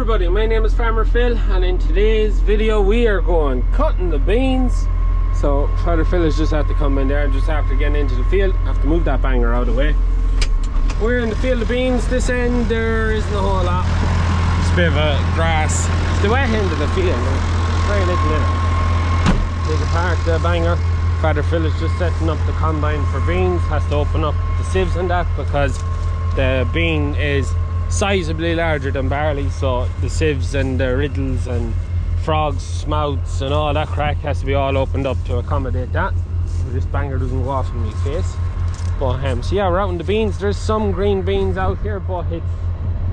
everybody, my name is Farmer Phil and in today's video we are going cutting the beans. So Father Phil has just had to come in there just after getting into the field. I have to move that banger out of the way. We're in the field of beans. This end there isn't a whole lot. It's a bit of a grass. It's the wet end of the field. Very little in it. Take apart the banger. Father Phil is just setting up the combine for beans. Has to open up the sieves and that because the bean is sizably larger than barley so the sieves and the riddles and frogs mouths and all that crack has to be all opened up to accommodate that. This banger doesn't go off in my face. But um so yeah we're out in the beans. There's some green beans out here but it's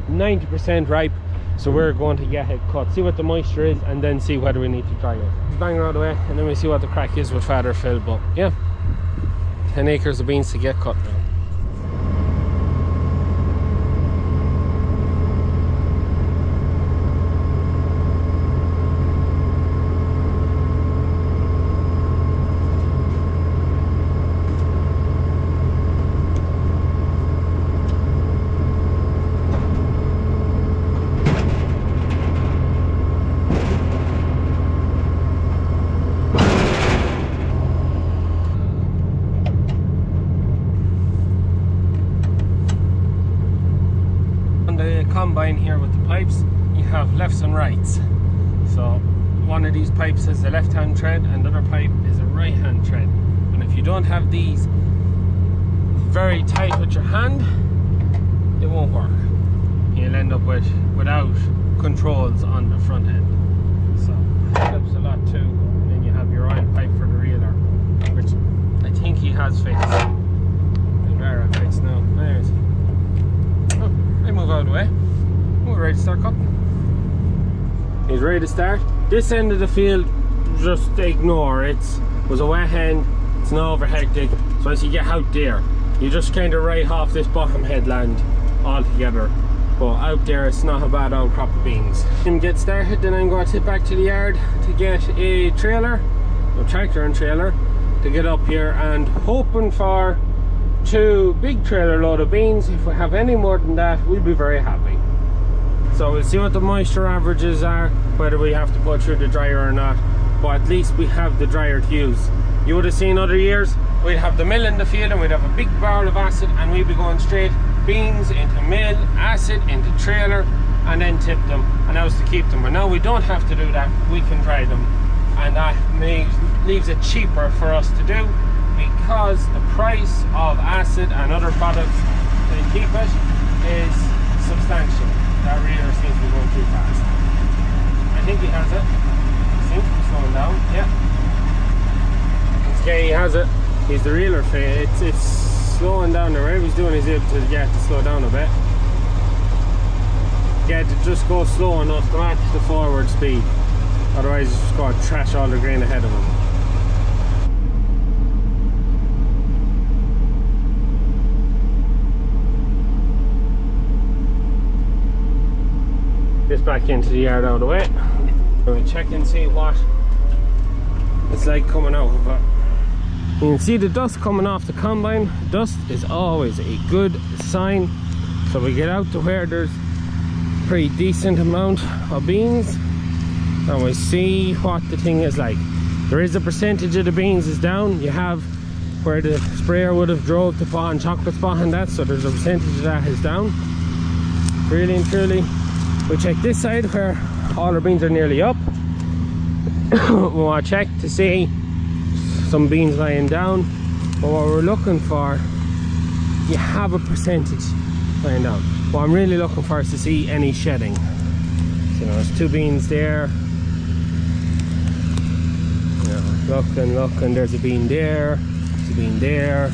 90 percent ripe. So we're going to get it cut. See what the moisture is and then see whether we need to dry it. Banger out of the way and then we see what the crack is with father phil but yeah 10 acres of beans to get cut now combine here with the pipes you have lefts and rights so one of these pipes is a left hand tread and the other pipe is a right hand tread. And if you don't have these very tight with your hand it won't work. You'll end up with without controls on the front end. So helps a lot too and then you have your oil pipe for the reeler which I think he has fixed. And fixed now. There's oh, I move out of the way. We're ready to start cutting. He's ready to start. This end of the field, just ignore. It was a wet end, it's not over hectic. So once you get out there, you just kind of right off this bottom headland altogether. But out there, it's not a bad old crop of beans. And get started, then I'm going to head back to the yard to get a trailer, a tractor and trailer, to get up here and hoping for two big trailer load of beans. If we have any more than that, we'll be very happy. So we'll see what the moisture averages are, whether we have to put through the dryer or not. But at least we have the dryer to use. You would have seen other years, we'd have the mill in the field and we'd have a big barrel of acid and we'd be going straight beans into mill, acid into trailer and then tip them. And that was to keep them. But now we don't have to do that, we can dry them. And that leaves it cheaper for us to do because the price of acid and other products to keep it is substantial that reader seems to be going too fast. I think he has it. Slowing down. Yeah. Okay, he has it. He's the reeler for It's it's slowing down the Whatever he's doing, his able to get to slow down a bit. Get to just go slow enough to match the forward speed. Otherwise, he's just going to trash all the grain ahead of him. this back into the yard out of the way. We'll check and see what it's like coming out of it. You can see the dust coming off the combine. Dust is always a good sign. So we get out to where there's pretty decent amount of beans and we see what the thing is like. There is a percentage of the beans is down. You have where the sprayer would have drove the pot and chocolate spot and that, so there's a percentage of that is down. Really and truly, we check this side where all our beans are nearly up. We want to check to see some beans lying down but what we're looking for you have a percentage lying down. What I'm really looking for is to see any shedding. So there's two beans there. Looking looking there's a bean there there's a bean there.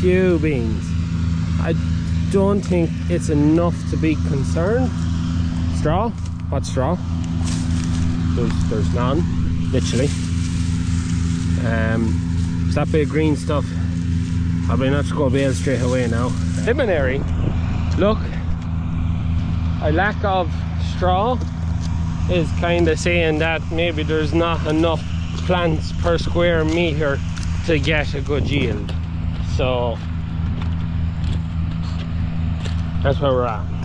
Few beans. I don't think it's enough to be concerned. Straw? What straw? There's, there's none, literally. Um, it's that bit of green stuff. i Probably not to go bail straight away now. Seminary, look, a lack of straw is kind of saying that maybe there's not enough plants per square meter to get a good yield. So that's where we're at.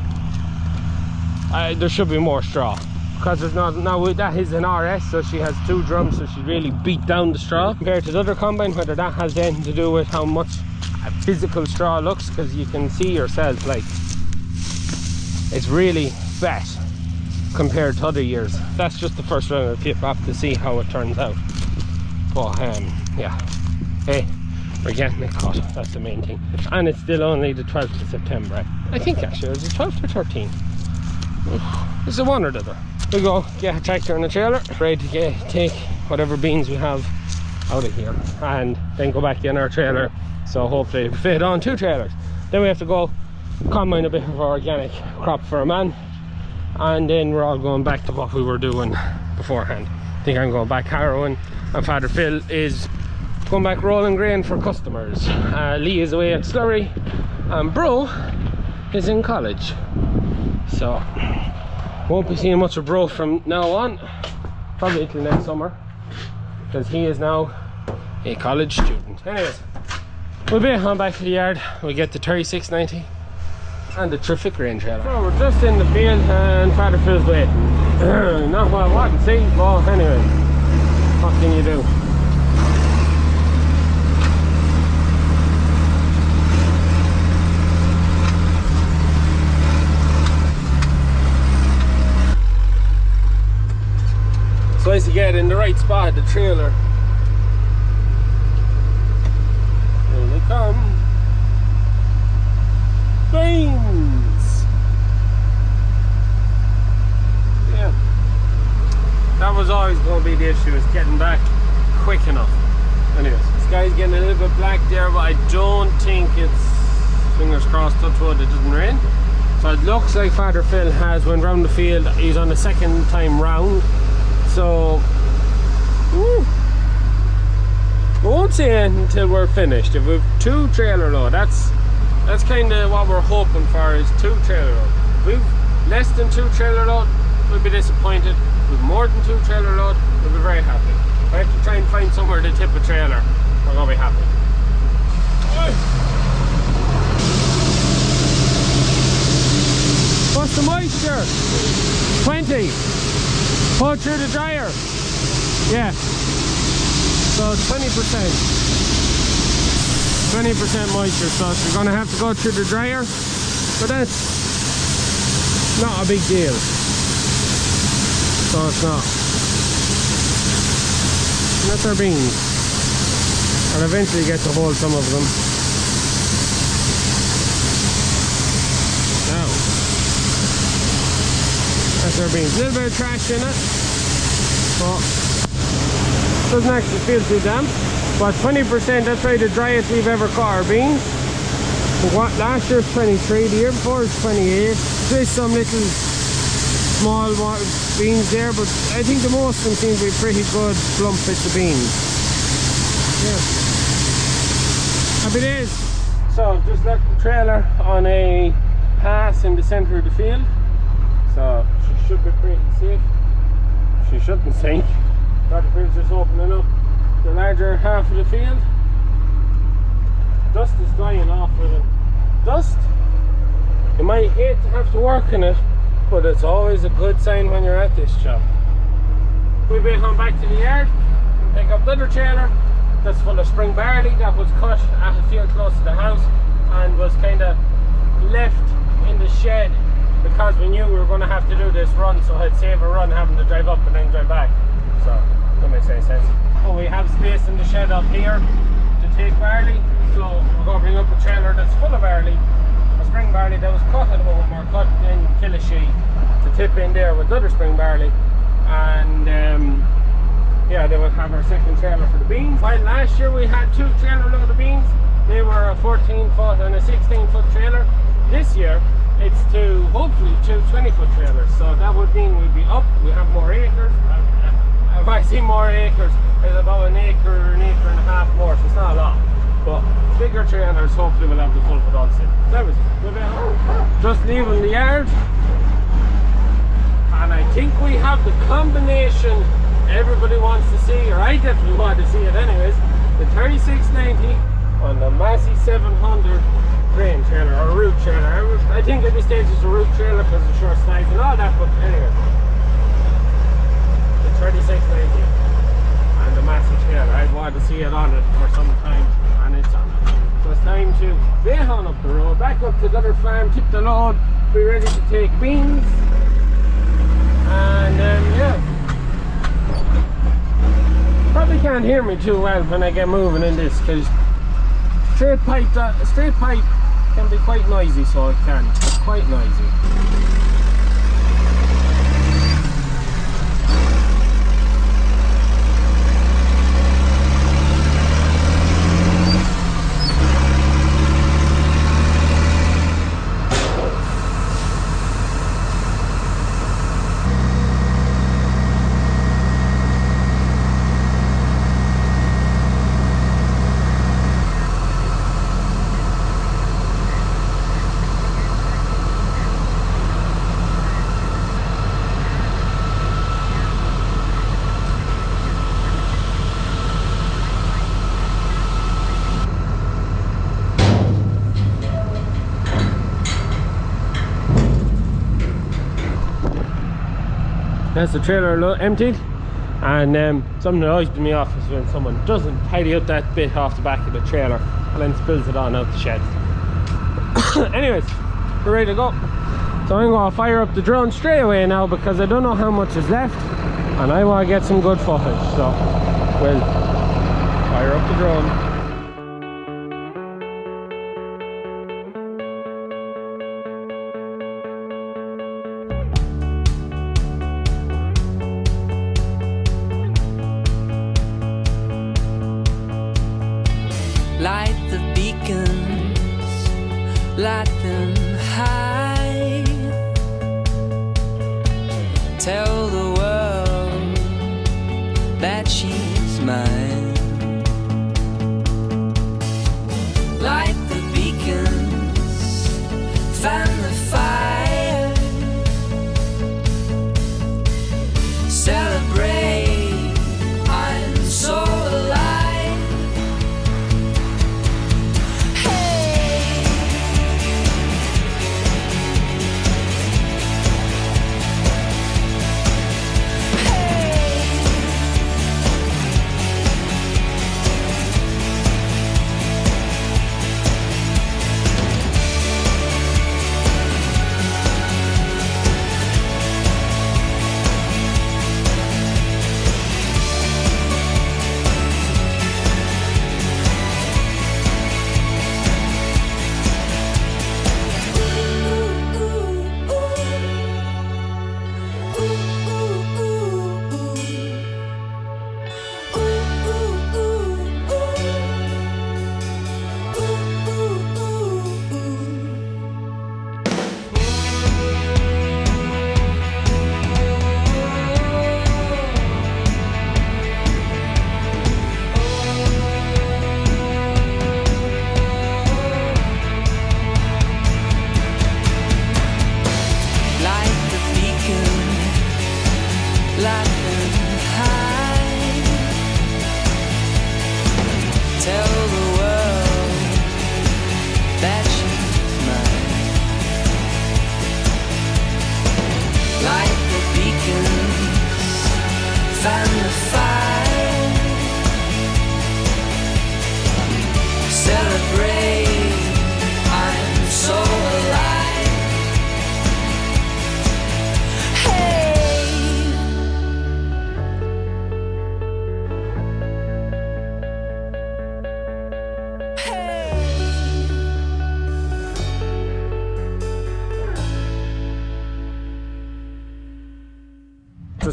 Uh, there should be more straw. Because there's not now that is an RS so she has two drums so she really beat down the straw. Compared to the other combine whether that has anything to do with how much a physical straw looks because you can see yourself like it's really fat compared to other years. That's just the first round of the have to see how it turns out. But um yeah. Hey we're getting it cut that's the main thing. And it's still only the 12th of september. I think actually it was the 12th or 13th it's a the other we go get a tractor and a trailer ready to get, take whatever beans we have out of here and then go back in our trailer so hopefully fit on two trailers then we have to go combine a bit of organic crop for a man and then we're all going back to what we were doing beforehand I think I'm going back harrowing and Father Phil is going back rolling grain for customers. Uh, Lee is away at Slurry and Bro is in college. So, won't be seeing much of Bro from now on, probably until next summer, because he is now a college student. Anyways, we'll be on back to the yard, we get the 3690 and the terrific grain trailer. So we're just in the field and Father Phil's waiting. Not what I want to see, but anyway, what can you do? So as to get in the right spot, the trailer. Here they come. Beans! Yeah. That was always going to be the issue, is getting back quick enough. Anyways, this guy's getting a little bit black there, but I don't think it's, fingers crossed, touch wood, it doesn't rain. So it looks like Father Phil has went round the field, he's on the second time round so woo, we won't see it until we're finished. If we've two trailer load that's that's kind of what we're hoping for is two trailer load if we've less than two trailer load we'll be disappointed. We've more than two trailer load we'll be very happy. If I have to try and find somewhere to tip a trailer we're gonna be happy. What's the moisture? 20 Oh, Pull through the dryer. Yeah. So 20%. 20% moisture. So you're going to have to go through the dryer. But that's not a big deal. So it's not. And that's our beans. I'll eventually get to hold some of them. That's our beans. A little bit of trash in it. But doesn't actually feel too damp. But 20%, that's probably the driest we've ever caught our beans. What, last year was 23, the year before was 28. There's some little small beans there, but I think the most of them seem to be pretty good plump bits of beans. Yeah. Happy days. So just left the trailer on a pass in the centre of the field. So should be pretty safe. She shouldn't sink. The fridge just opening up the larger half of the field. Dust is dying off of it. Dust, you might hate to have to work in it, but it's always a good sign when you're at this job. We'll be home back to the yard and pick up the other trailer that's full of spring barley that was cut at a field close to the house and was kind of left in the shed because we knew we were going to have to do this run so I'd save a run having to drive up and then drive back. So that makes any sense. Oh we have space in the shed up here to take barley so we're going to bring up a trailer that's full of barley a spring barley that was cut at moment more cut in Killashee to tip in there with other spring barley. And um, yeah they will have our second trailer for the beans. While last year we had two trailer load of beans they were a 14 foot and a 16 foot trailer. This year it's to hopefully two 20 foot trailers. So that would mean we'd be up we have more acres. If I see more acres it's about an acre an acre and a half more so it's not a lot. But bigger trailers hopefully we'll have the full sit that was just leaving the yard. And I think we have the combination everybody wants to see or I definitely want to see it anyways. The 3690 on the Massey 700 grain trailer or a roof trailer. I think at this stage it's a root trailer because of short slides and all that, but anyway. The 3690 and the massive trailer. I've wanted to see it on it for some time and it's on it. So it's time to bay on up the road, back up to the other farm, tip the load, be ready to take beans. And um, yeah. Probably can't hear me too well when I get moving in this because straight pipe, uh, straight pipe can be quite noisy, so it can. It's quite noisy. That's the trailer emptied. And um, something that always me off is when someone doesn't tidy up that bit off the back of the trailer and then spills it on out the shed. Anyways, we're ready to go. So I'm to fire up the drone straight away now because I don't know how much is left and I want to get some good footage. So we'll fire up the drone. Beacons, light them high. Tell the world that she's mine.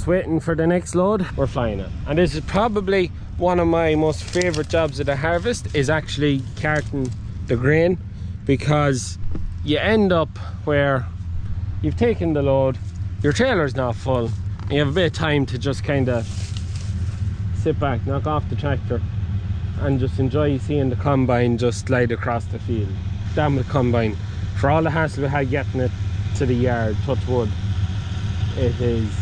Just waiting for the next load we're flying it. And this is probably one of my most favorite jobs of the harvest is actually carting the grain because you end up where you've taken the load your trailer's not full and you have a bit of time to just kind of sit back knock off the tractor and just enjoy seeing the combine just slide across the field. Damn the combine. For all the hassle we had getting it to the yard touch wood it is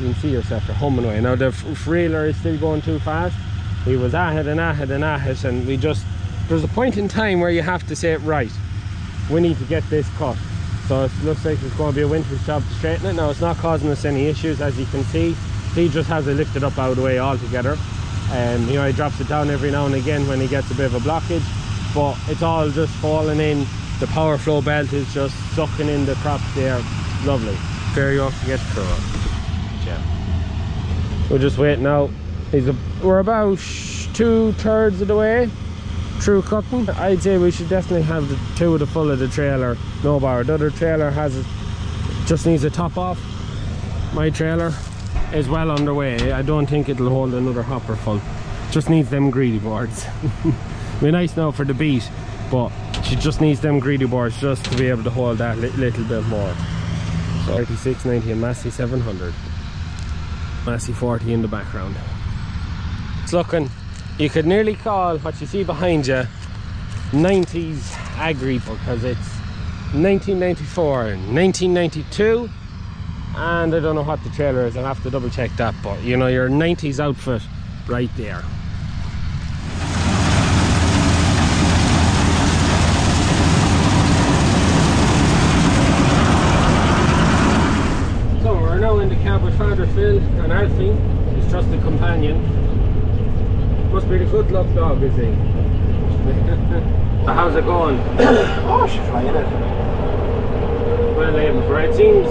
you can see yourself you're humming away now the f- reeler is still going too fast. He was at and it and it and we just there's a point in time where you have to say it right we need to get this cut. So it looks like it's going to be a winter's job to straighten it. Now it's not causing us any issues as you can see. He just has it lifted up out of the way altogether. And you know he drops it down every now and again when he gets a bit of a blockage but it's all just falling in. The power flow belt is just sucking in the crop there. Lovely. Very to get through. We're just waiting out. He's a, we're about two thirds of the way through cutting. I'd say we should definitely have the two of the full of the trailer no bar. The other trailer has just needs a top off. My trailer is well underway. I don't think it'll hold another hopper full. Just needs them greedy boards. be nice now for the beat, but she just needs them greedy boards just to be able to hold that li little bit more. So 3690 and Massey 700. Massey 40 in the background. It's looking, you could nearly call what you see behind you 90s agri because it's 1994 and 1992 and I don't know what the trailer is, I'll have to double check that but you know your 90s outfit right there. So we're now in the cab with Father And Alfie, his trusted companion. Must be the good luck dog, is he? so how's it going? Oh, she's flying it. Well able for it. It seems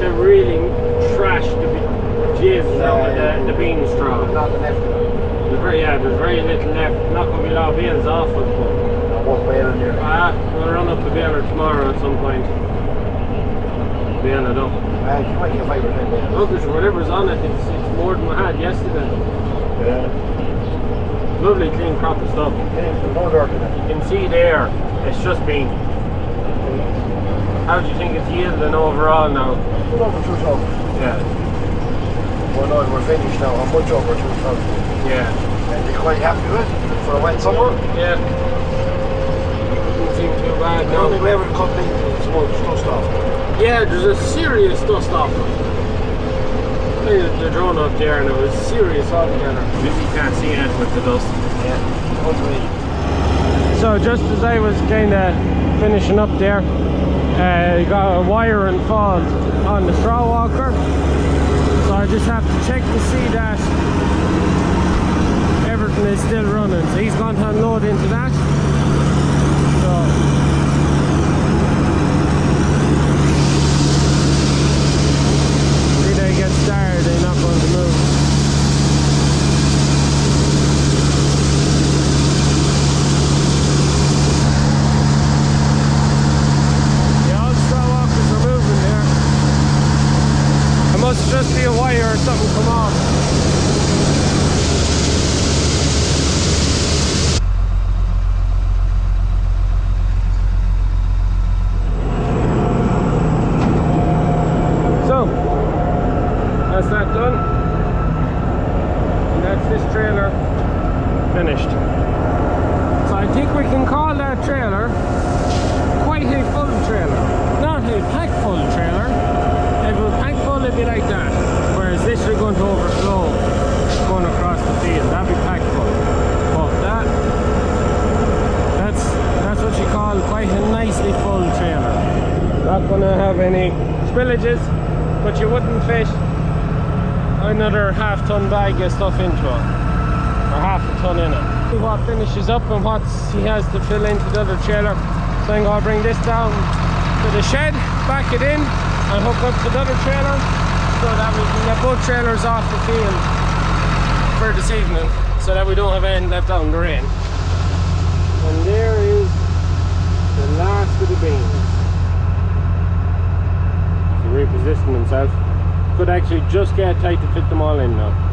to really trash the be- jizz out of the, the bean straw. Not the left. There's very, yeah, there's very little left. Not going to be a lot of beans off it, but I won't wait on you. ah, we'll run up the baler tomorrow at some point. Baler, though. Uh, you might get or ten minutes. Look, there's whatever's on it, it's, it's more than we had yesterday. Yeah. Lovely clean crop of stuff. Yeah, no dirt in it. You can see there, it's just been. How do you think it's yielding overall now? We're over 2,000. Yeah, Well, no, we're finished now. I'm much over 2,000. yeah, And you're quite happy with it for a wet summer? yeah. Doesn't seem too bad The only way we're cutting is smudge, dust off. Yeah, there's a serious dust off it. Look the drone up there and it was serious altogether. You can't see it with the dust. Yeah. Ugly. So just as I was kind of finishing up there, uh, got a wire and fault on the straw walker. So I just have to check to see that everything is still running. So he's going to unload into that. So see they get started, they're not going to move. Yeah, all the straw walkers are moving there. It must just be a wire or something come off. So, that's that done. And that's this trailer finished. So I think we can call that trailer quite a full trailer. Not a pack full trailer. If it was pack full, it'd be like that. Whereas this is going to overflow going across the field. That'd be pack full. But that, that's that's what you call quite a nicely full trailer. Not going to have any spillages, but you wouldn't fit another half of stuff into it. Or half a ton in it. See what finishes up and what he has to fill into the other trailer. So I'm going to bring this down to the shed, back it in, and hook up to the other trailer so that we can get both trailers off the field for this evening so that we don't have any left out in the rain. And there is the last of the beans. He's repositioning himself. Could actually just get tight to fit them all in now.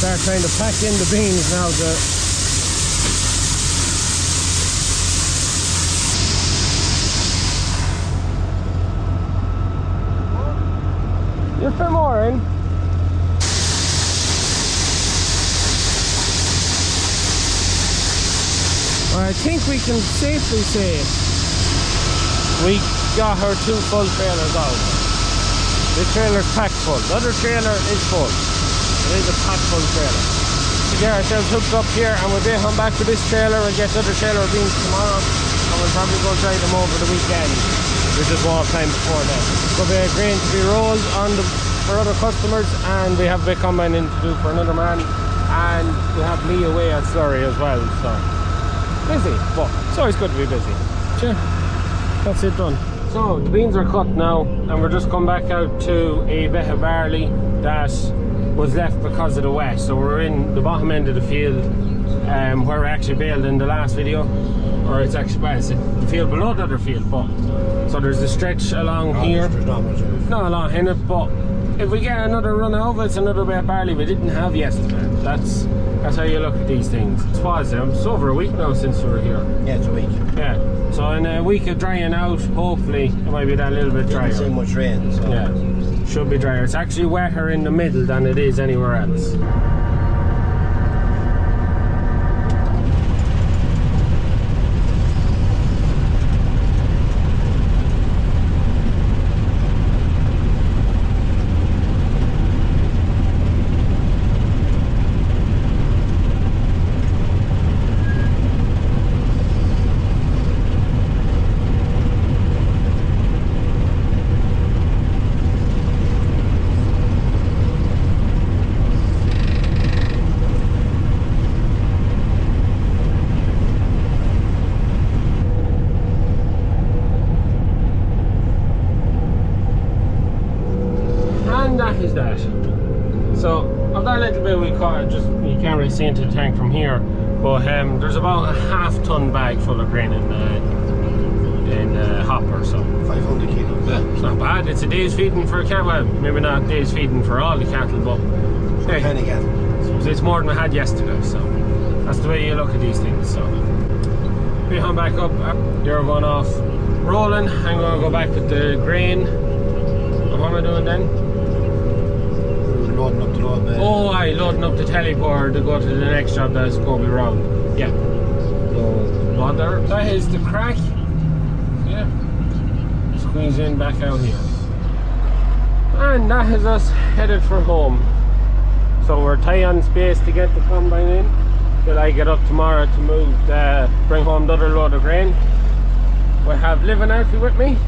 Start trying to pack in the beans now. The You're from Oran. I think we can safely say we got her two full trailers out. The trailer's packed full. The other trailer is full. It is a packed full trailer. To get ourselves hooked up here and we'll be home back with this trailer and get the other trailer beans tomorrow and we'll probably go drive them over the weekend. We just won't have time before that. So we have grain to be rolled on the for other customers, and we have a bit combine in to do for another man, and we have me away at slurry as well. So busy, but it's always good to be busy. Sure. That's it done. So the beans are cut now and we're just come back out to a bit of barley that was left because of the wet. So we're in the bottom end of the field um, where we actually baled in the last video. Or it's actually well, it's the field below the other field, but so there's a stretch along here. Not much of it. Not a lot in it, but if we get another run over, it, it's another bit of barley we didn't have yesterday. That's that's how you look at these things. It's positive. It's over a week now since we were here. Yeah, it's a week. Yeah. So in a week of drying out, hopefully it might be that little bit Didn't see much rain, so. Yeah. Should be drier. It's actually wetter in the middle than it is anywhere else. And that is that. So of that little bit we caught, just you can't really see into the tank from here, but um, there's about a half ton bag full of grain in the in the hopper. So 500 kilos. yeah, it's not bad. It's a day's feeding for a cattle. Well, maybe not a day's feeding for all the cattle, but hey, Penny it's more than we had yesterday. So that's the way you look at these things. So we hung back up. uh, You're going off rolling. I'm going to go back with the grain. What am I doing then? Loading up the load bed. Oh, I loading up the teleport to go to the next job that's Kobe Round. Yeah. So, well, there, uh, that is the crack. Yeah. Squeeze in back out here. And that is us headed for home. So we're tight on space to get the combine in. Till I get up tomorrow to move, the, bring home the other load of grain. We have Liv and Alfie with me.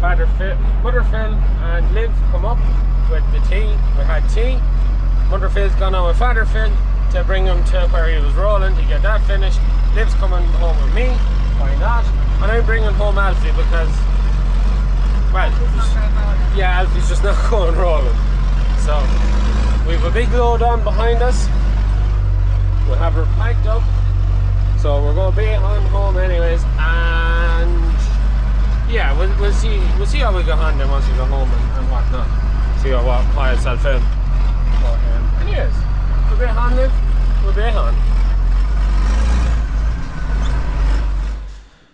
Father Phil, Mother Phil and Liv come up with the tea. We had tea. Phil's gone on with Father Phil to bring him to where he was rolling to get that finished. Liv's coming home with me. Why not? And I'm bringing home Alfie because, well, yeah, Alfie's just not going rolling. So we have a big load on behind us. We'll have her packed up. So we're going to be on home anyways, and yeah, we'll, we'll see we'll see how we go on then once we go home and, and whatnot. See what what piles I'll film. But um, anyways, we'll be on live, we'll be.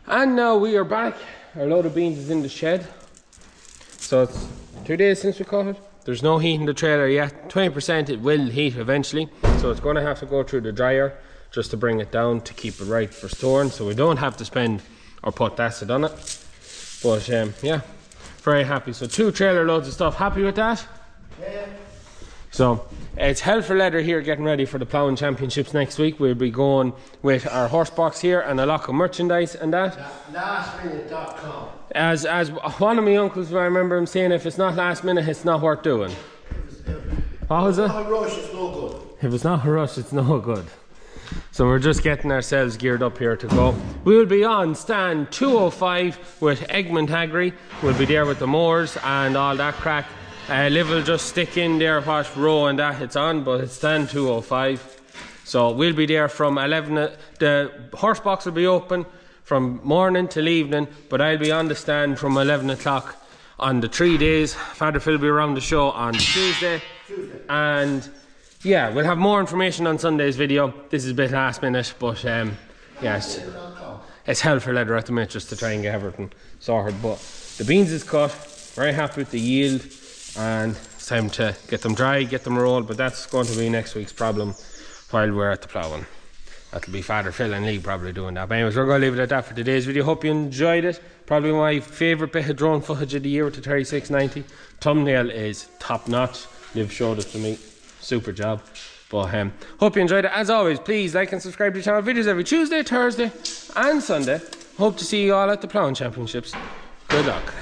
And now we are back. Our load of beans is in the shed. So it's two days since we caught it. There's no heat in the trailer yet. 20% it will heat eventually. So it's going to have to go through the dryer just to bring it down to keep it right for storing. So we don't have to spend or put acid on it. But um, yeah, very happy. So two trailer loads of stuff. Happy with that? Yeah. So it's hell for leather here getting ready for the ploughing championships next week. We'll be going with our horse box here and a lot of merchandise and that. Lastminute.com. As as one of my uncles, I remember him saying, if it's not last minute, it's not worth doing. What was it? No rush, it's no good. If it's not a rush, it's no good. So we're just getting ourselves geared up here to go. We'll be on stand 205 with Egmont Haggery. We'll be there with the Moors and all that crack. Uh, Liv will just stick in there what row and that it's on, but it's stand 205. So we'll be there from 11. The horse box will be open from morning till evening, but I'll be on the stand from 11 o'clock on the three days. Father Phil will be around the show on Tuesday. Tuesday. And yeah, we'll have more information on Sunday's video. This is a bit last minute, but um, yes, it's hell for leather at the minute just to try and get everything sorted. But the beans is cut, very happy with the yield, and it's time to get them dry, get them rolled. But that's going to be next week's problem while we're at the ploughing. That'll be Father Phil and Lee probably doing that. But anyways, we're going to leave it at that for today's video. Hope you enjoyed it. Probably my favourite bit of drone footage of the year with the 3690. Thumbnail is top notch. Liv showed it to me. Super job. But um, hope you enjoyed it. As always, please like and subscribe to the channel. Videos every Tuesday, Thursday, and Sunday. Hope to see you all at the Ploughing Championships. Good luck.